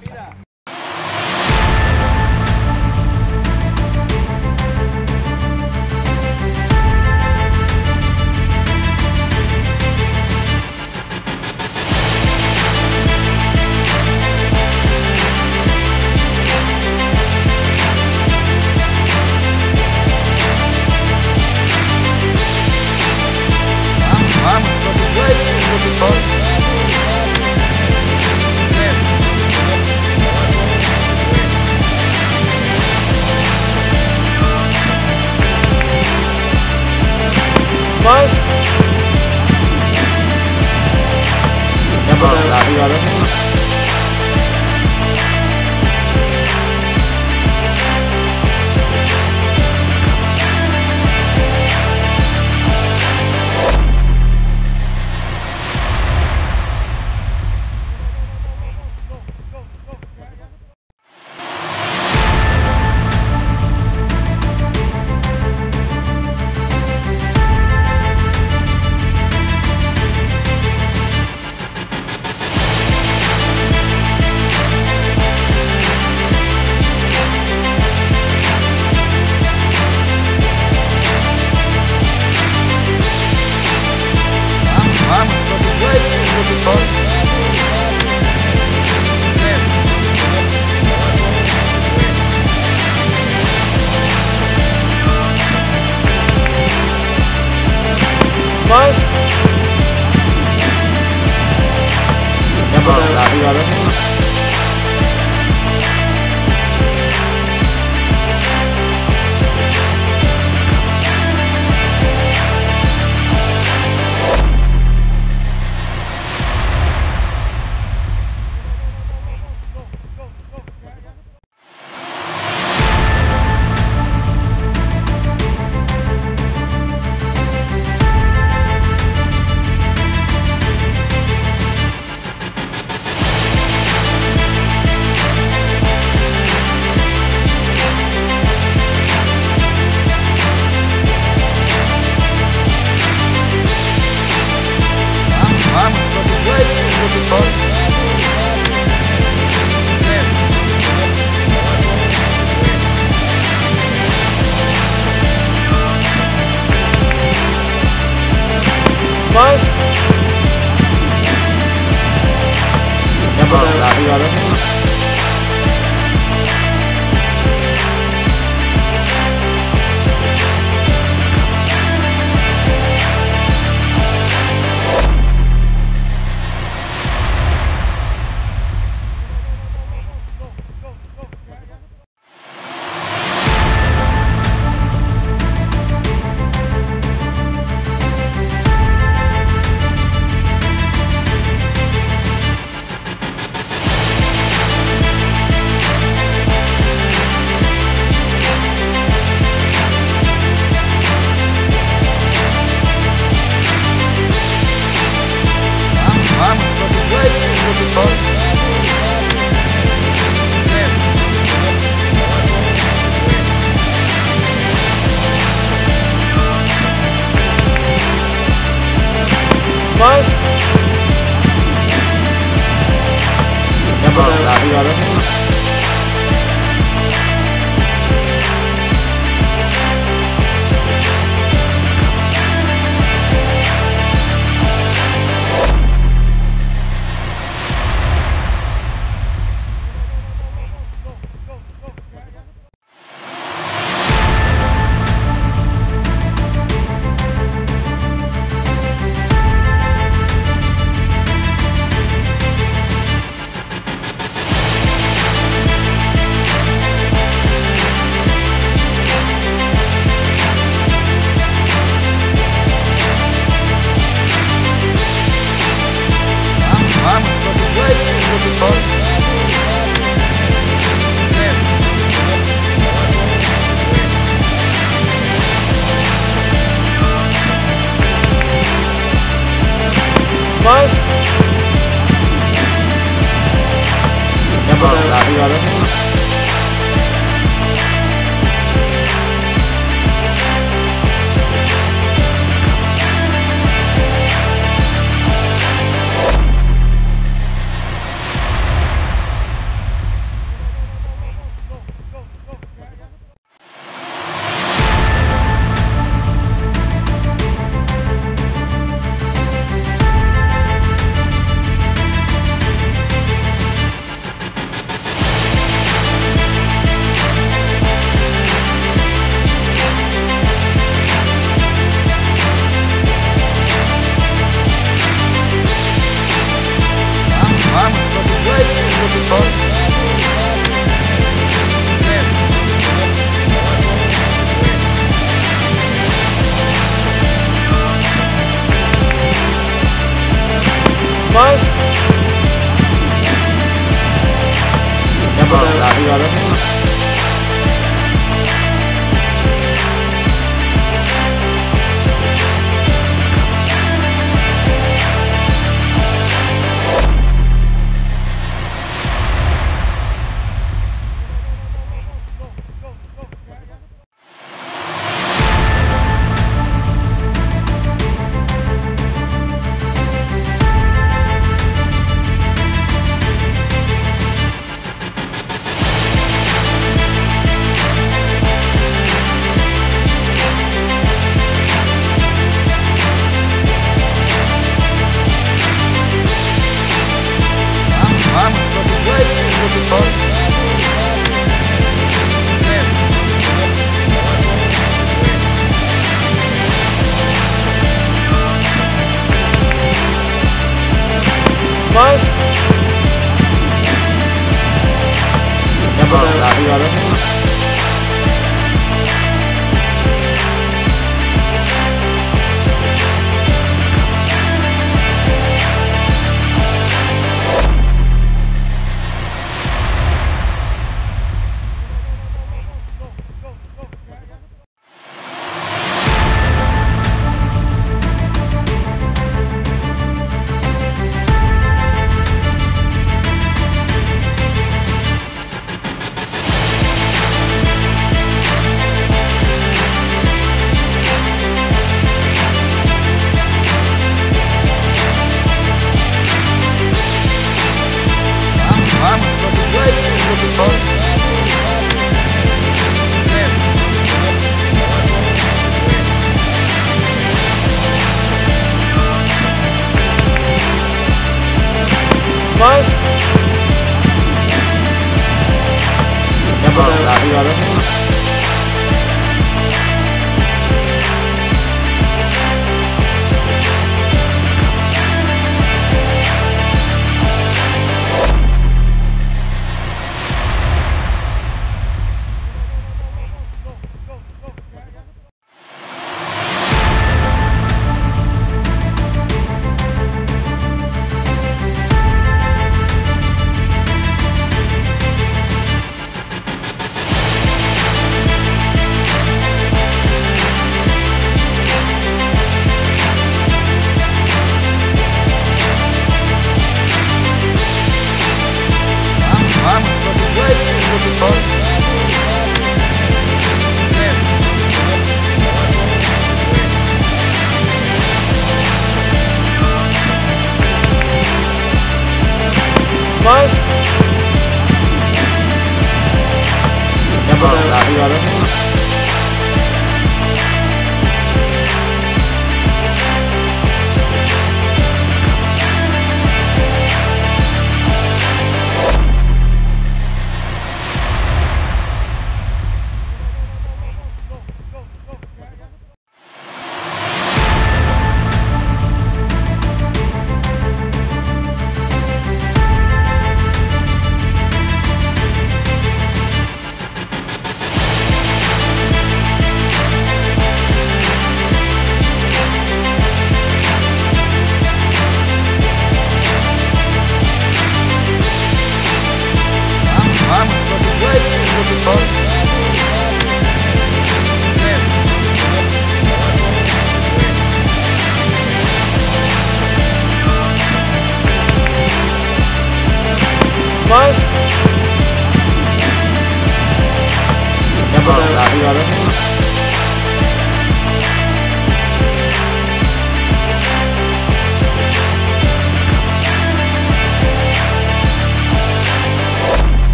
Mira.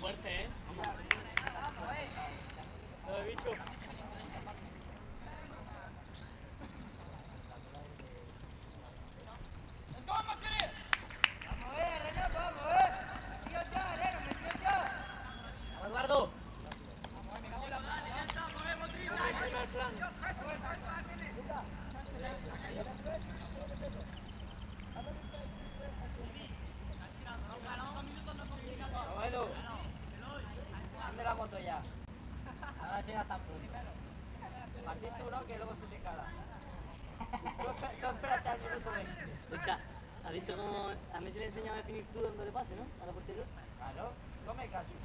Fuerte, ¿eh? también se le enseñaba a definir tú dónde le pase, ¿no? A la portería. Claro, come cacho.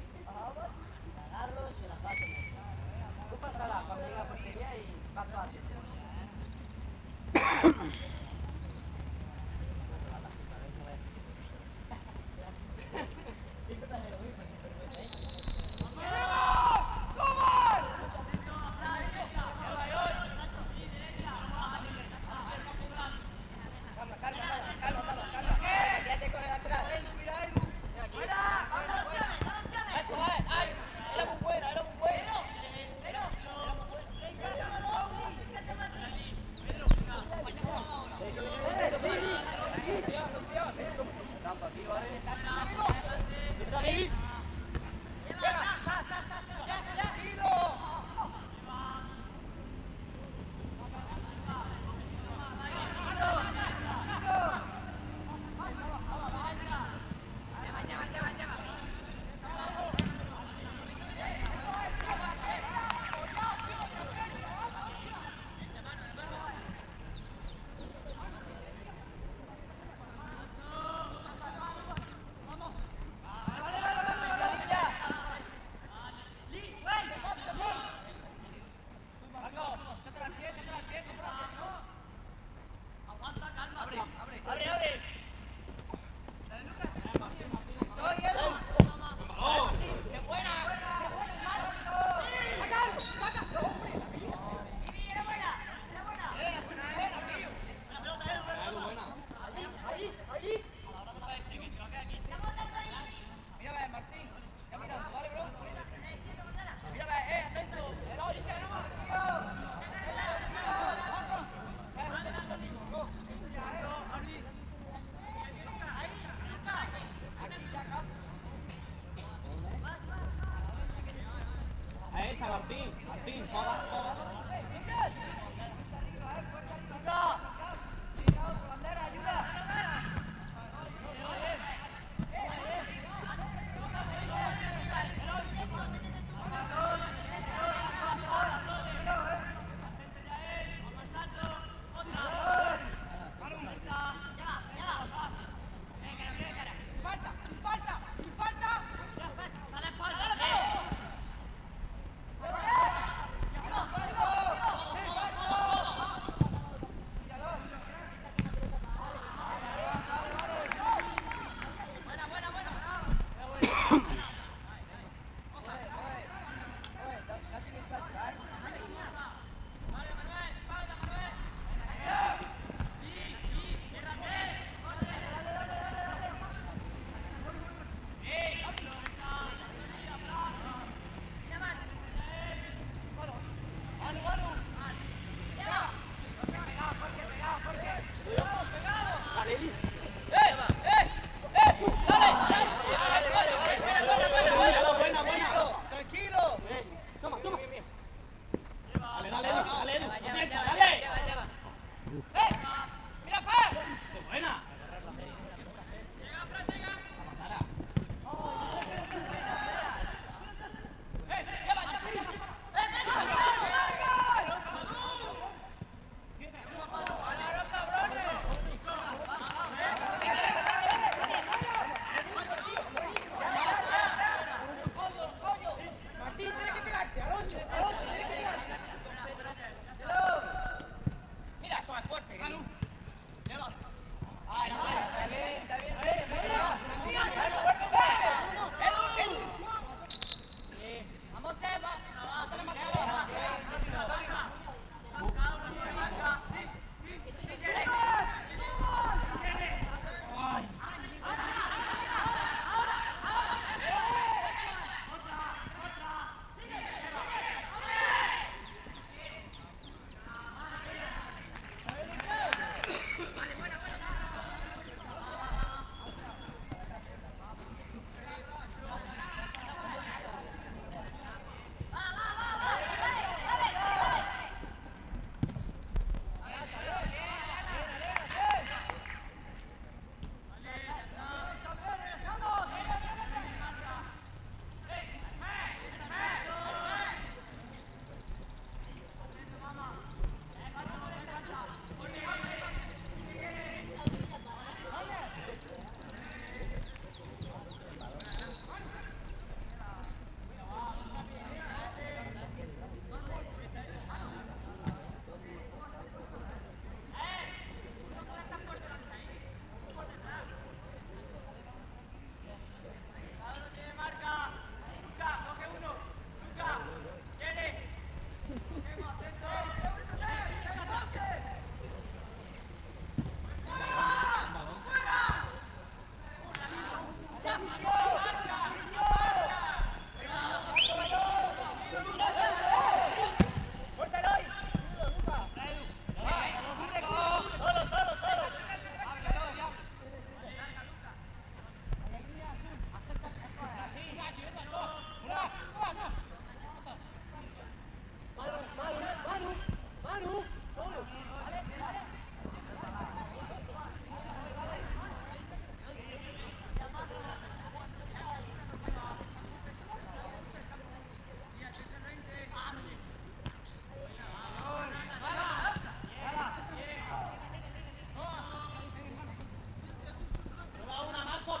Bean, fall.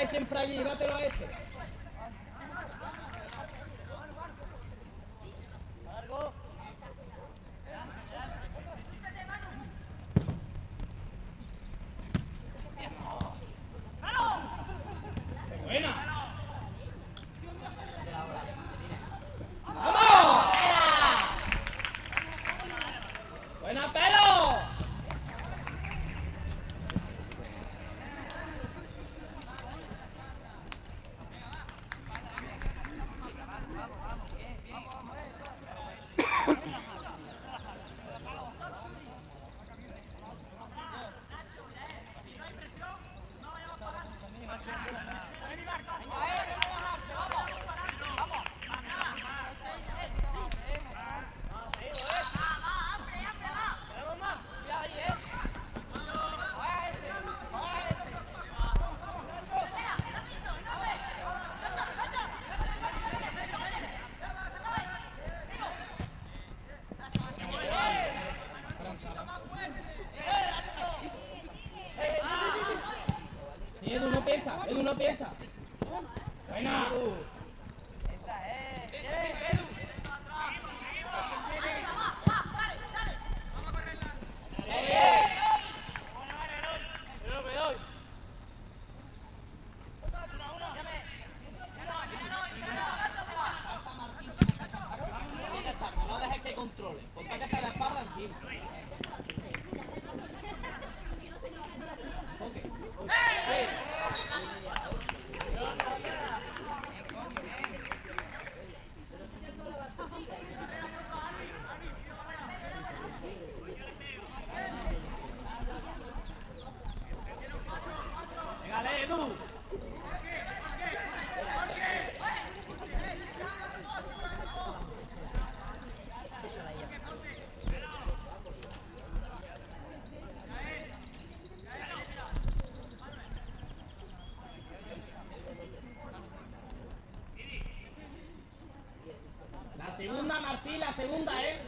cae siempre allí, bátelo a este. não pensa segunda Martí, la segunda, ¿eh?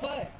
play.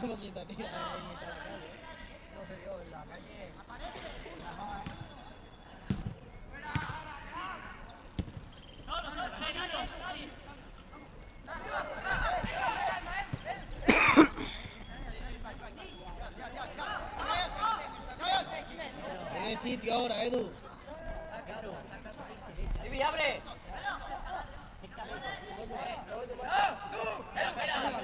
Como si te tiras ahí en mitad de la calle. No en la calle. Tiene sitio ahora, Edu. ¡Divi, abre! ¿Has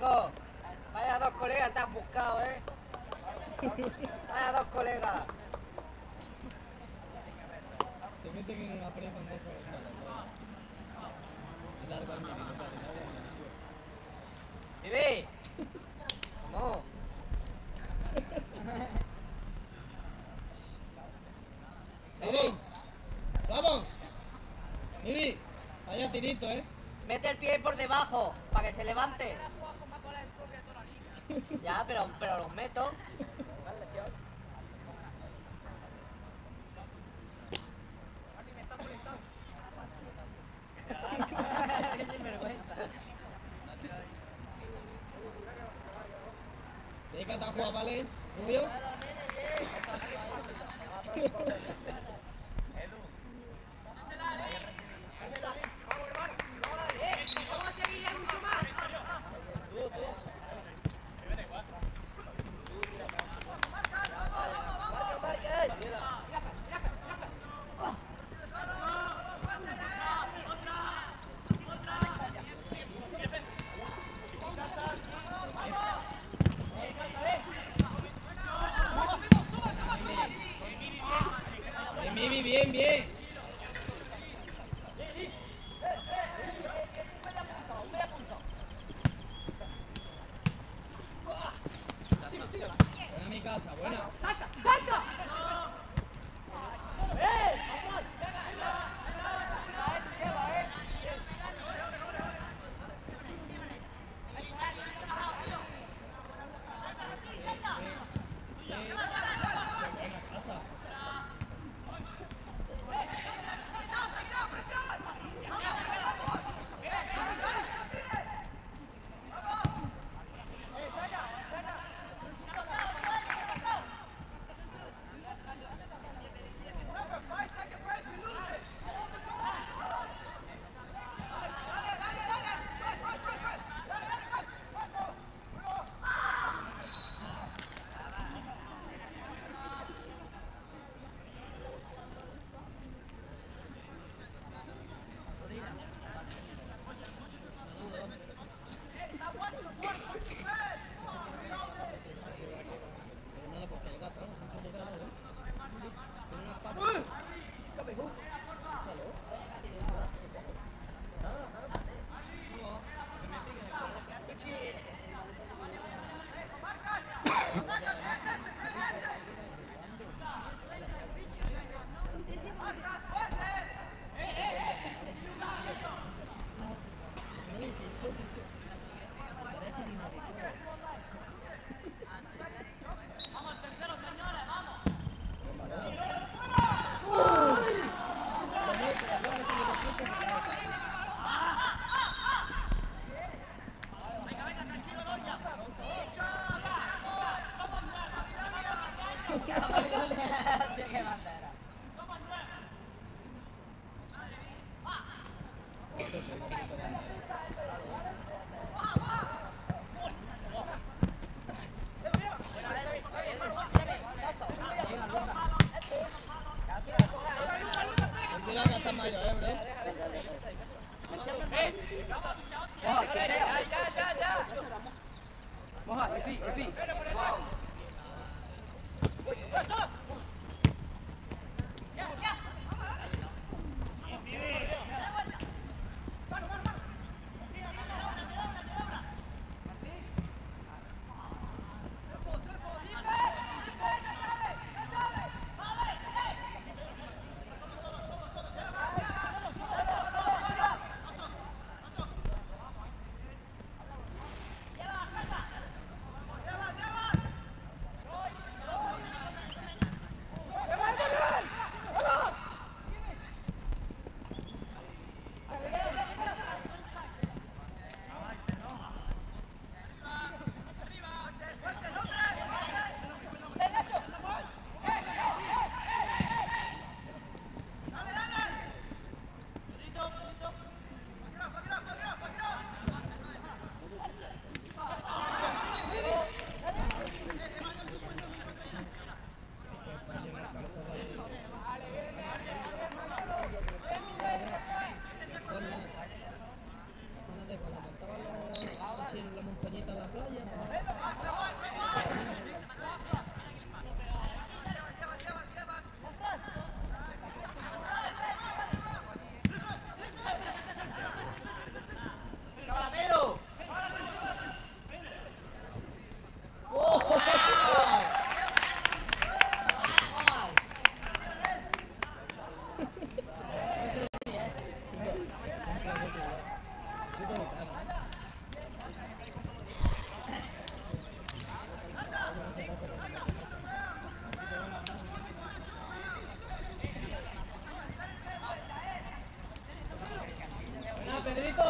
Vaya dos colegas te has buscado, ¿eh? Vaya dos colegas. Te meten en una presa en horas. Es largo ¡Vivi! Vamos. ¡Vamos! ¡Vamos! ¡Vivi! Vaya tirito, ¿eh? Mete el pie por debajo para que se levante. Ya, pero, pero los meto. Pedrito!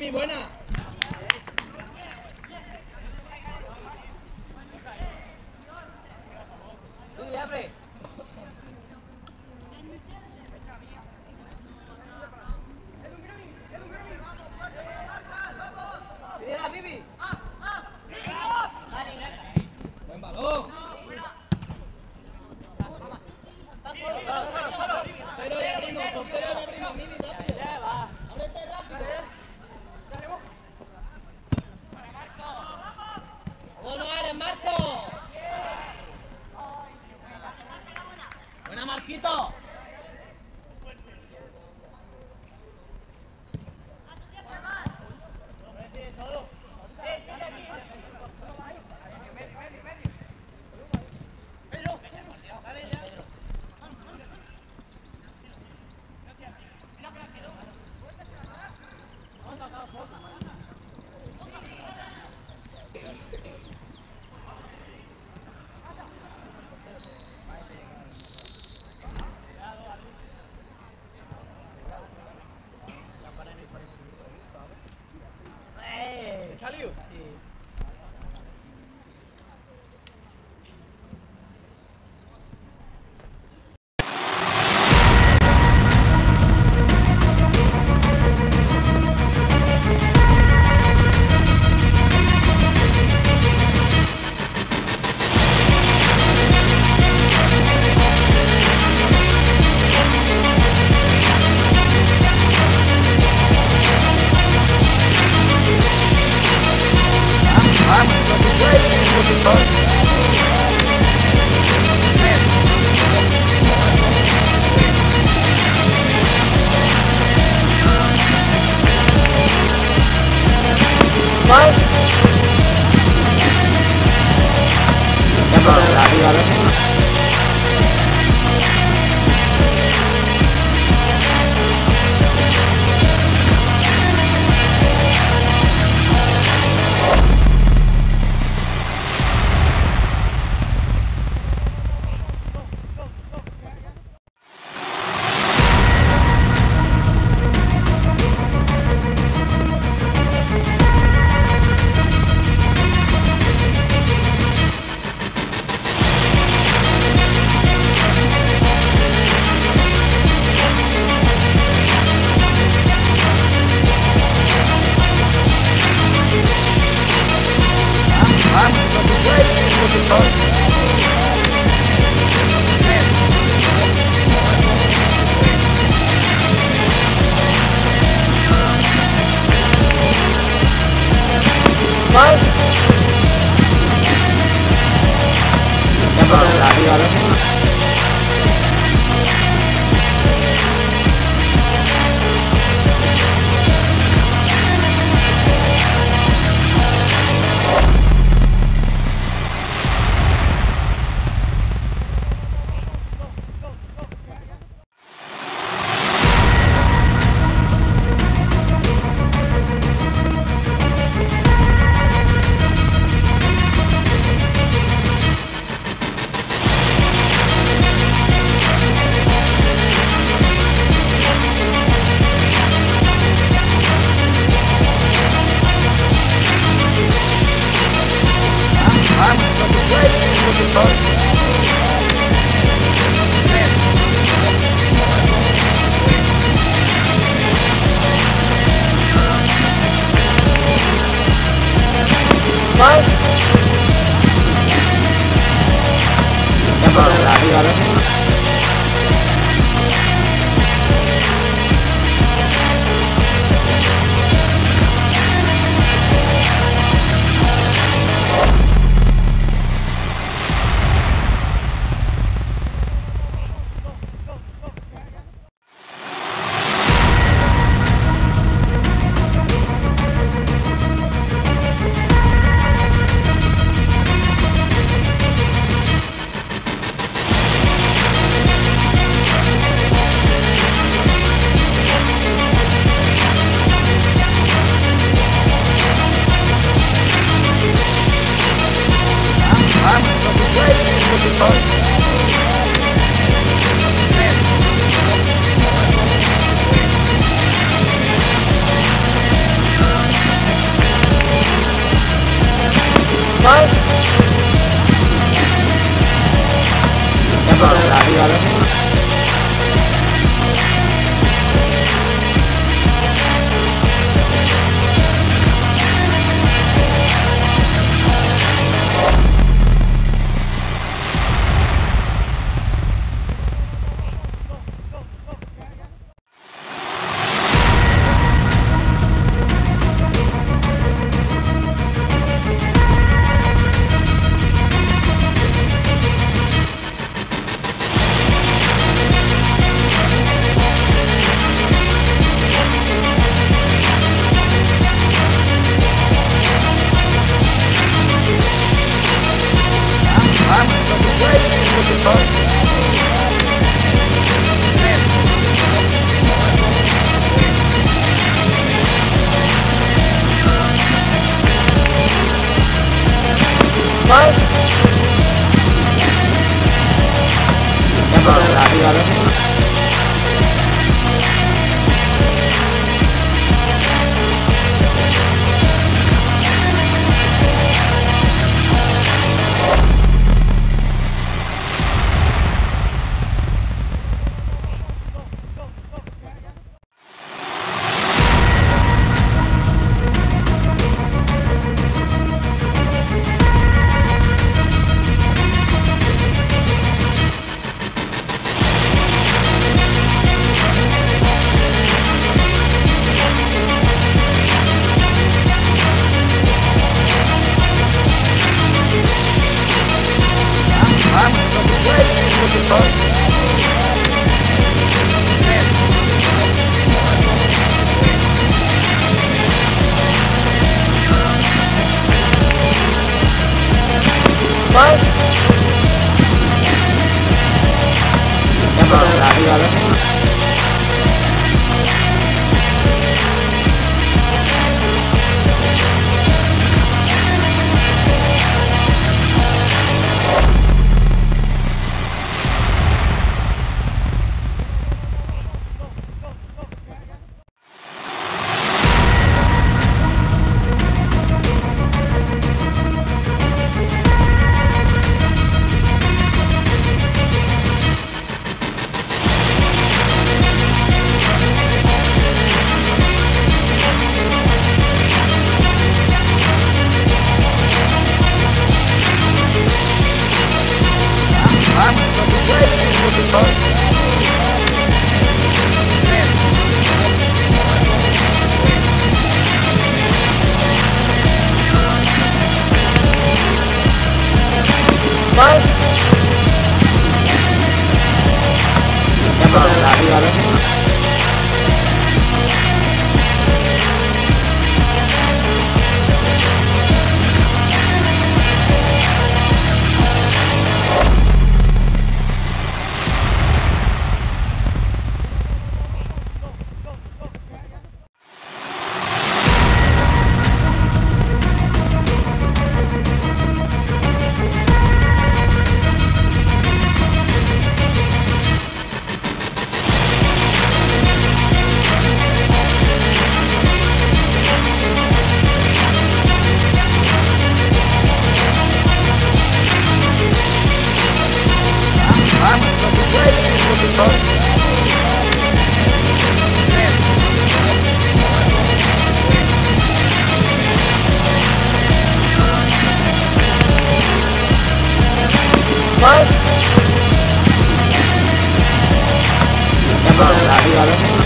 Mimi, buena. Got it.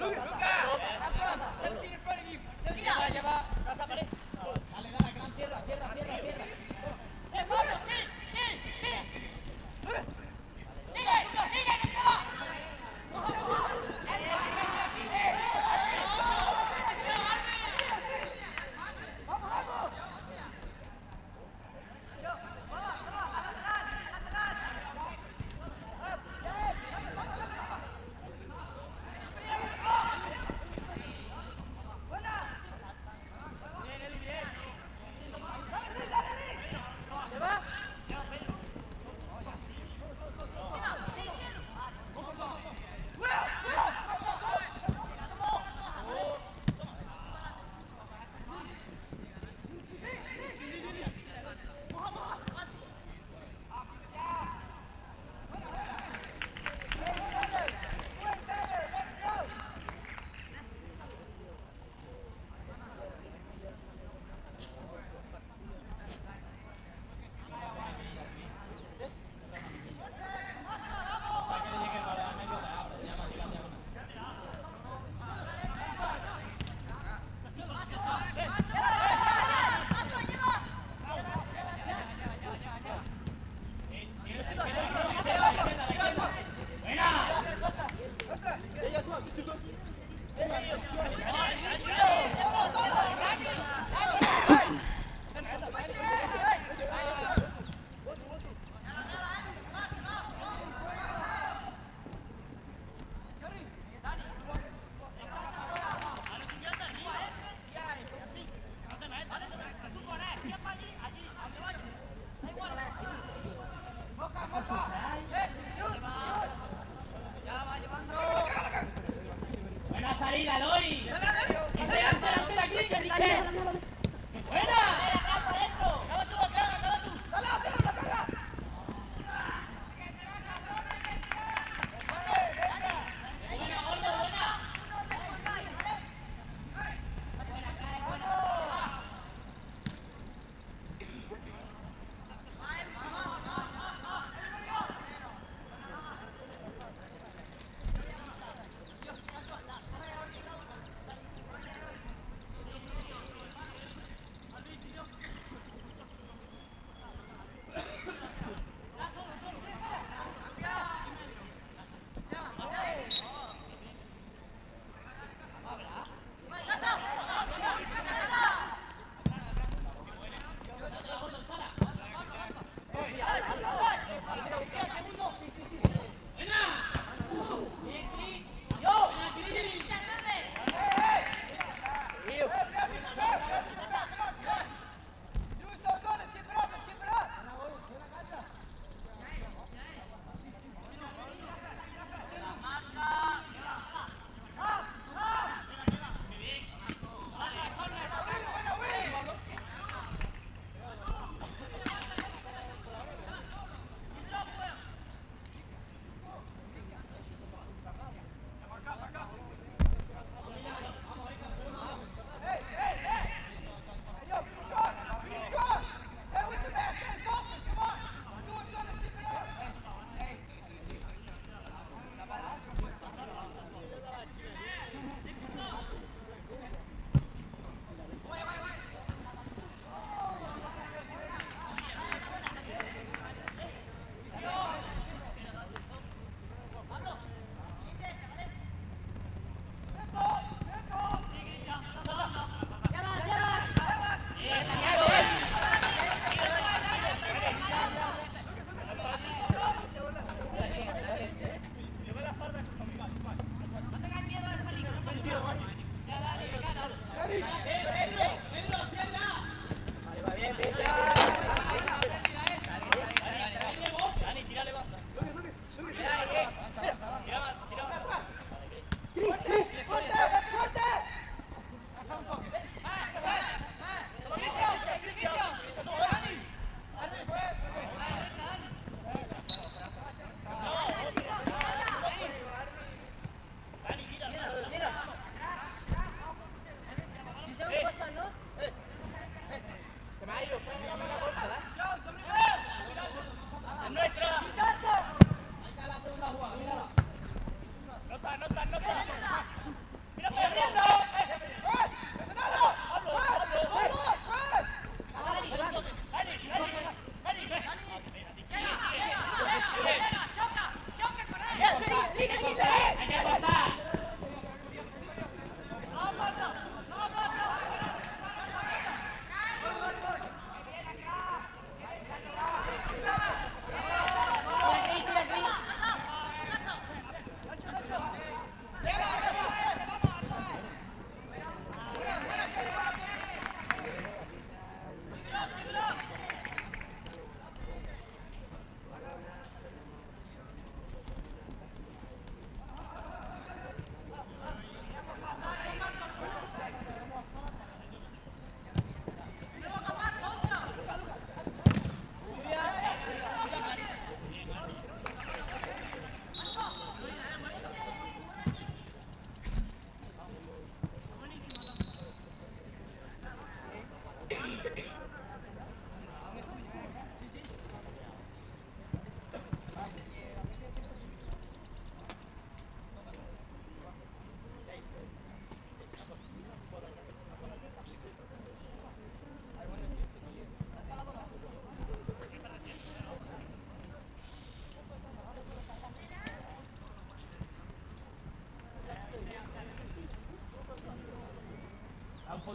Look at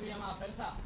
Un poquillo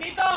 Marquito!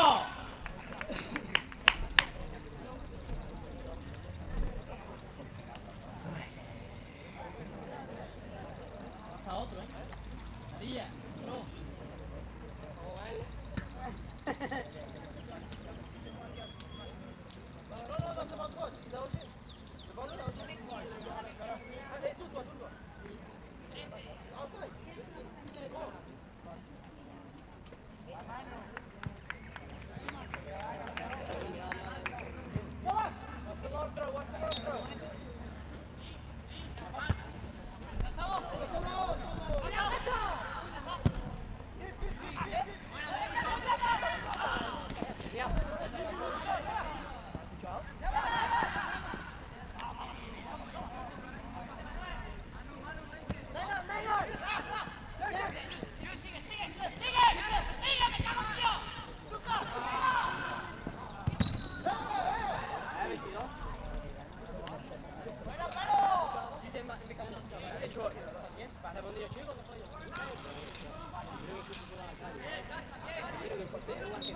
É,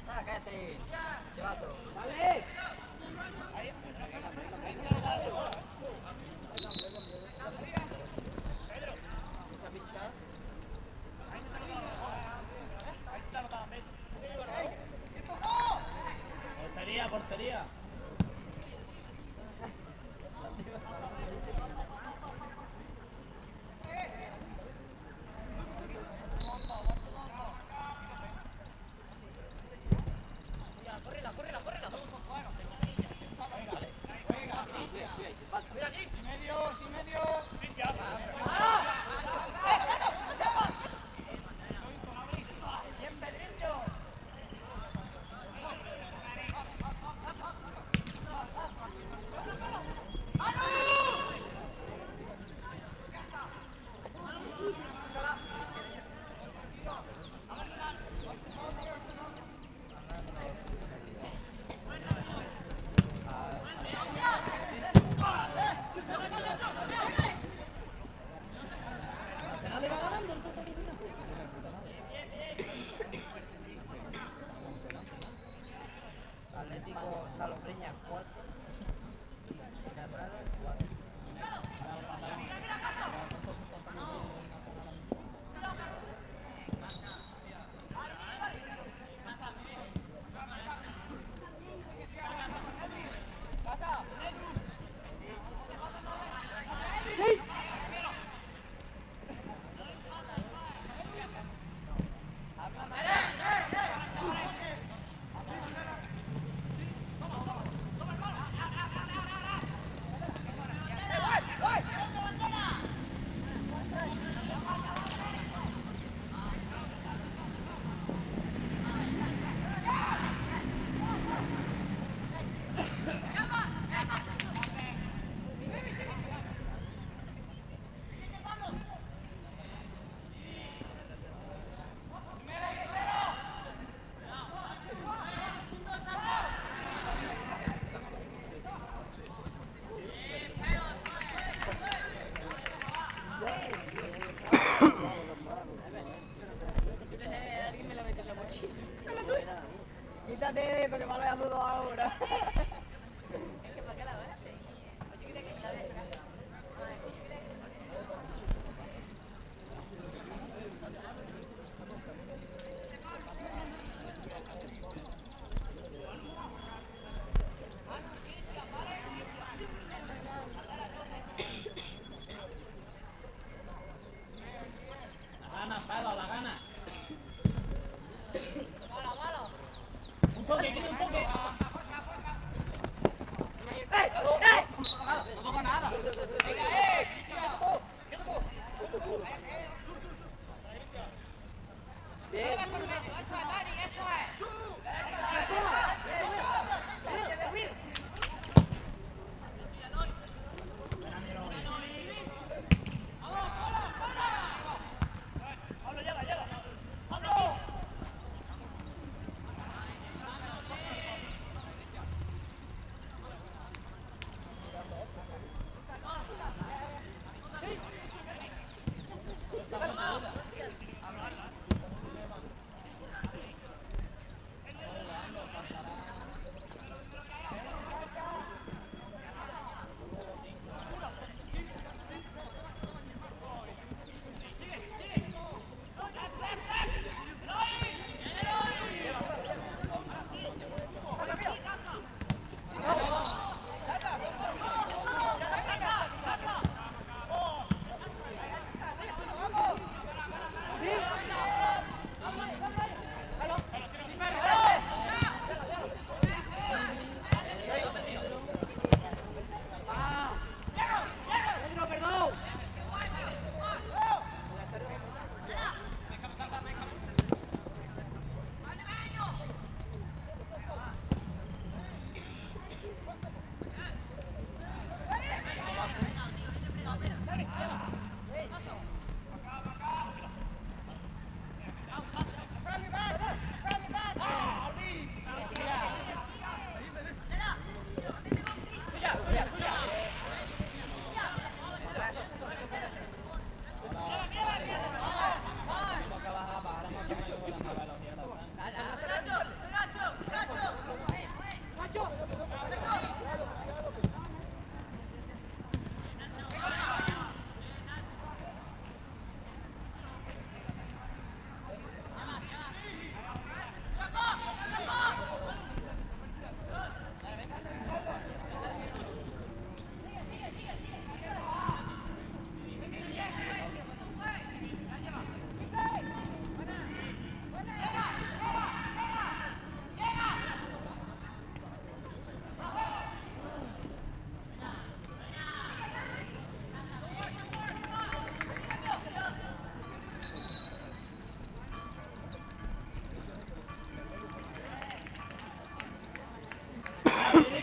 tá, Eta, kete! Cevato! Salve!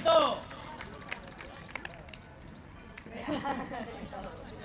Alberto.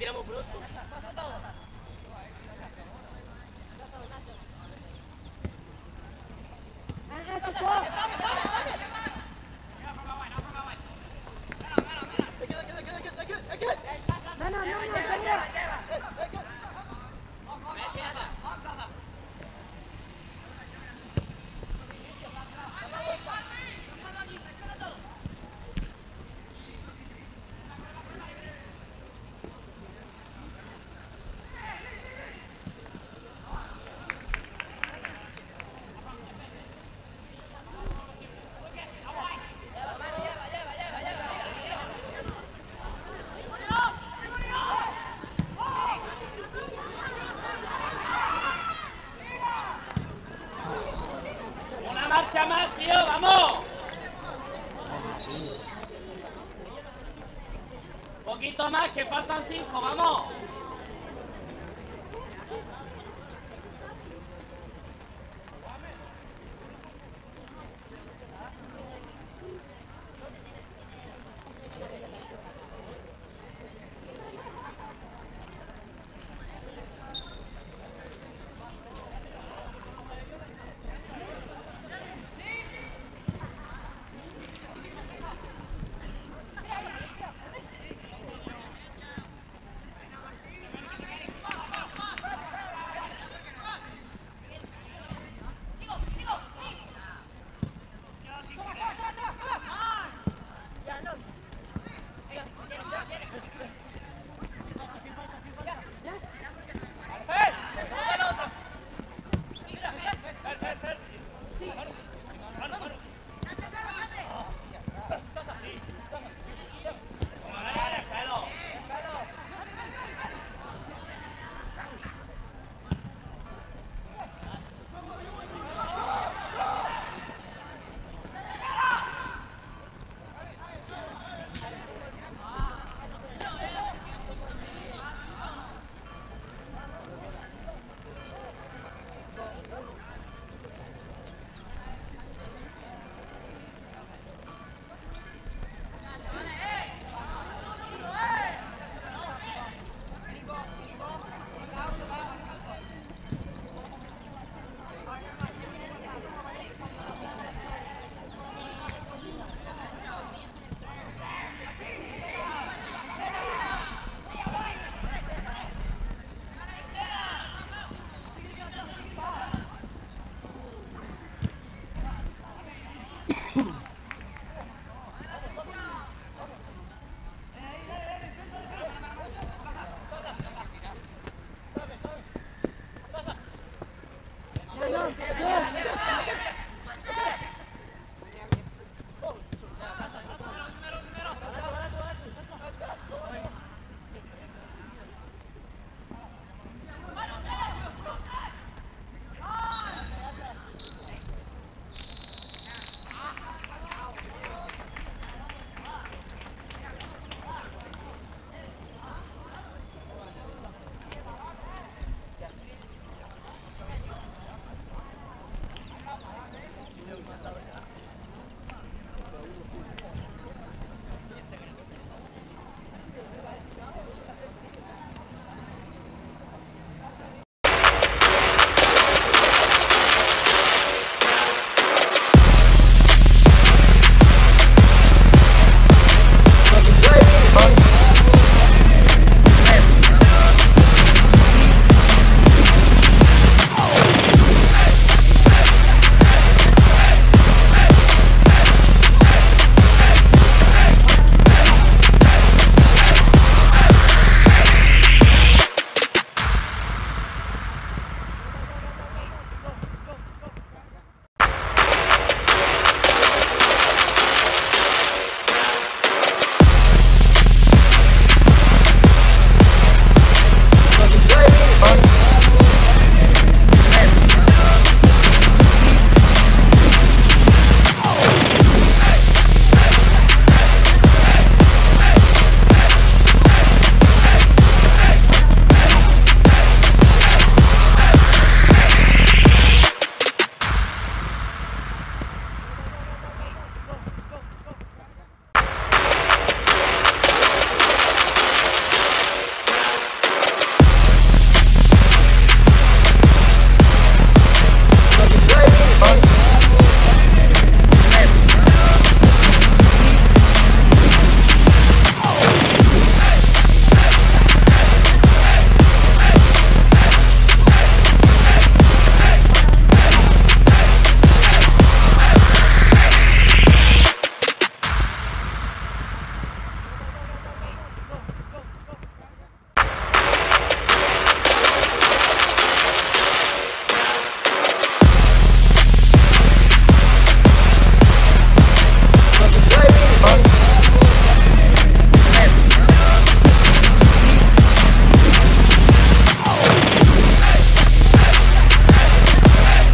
tiramos pronto. Vamos. Mira, mira. Sí.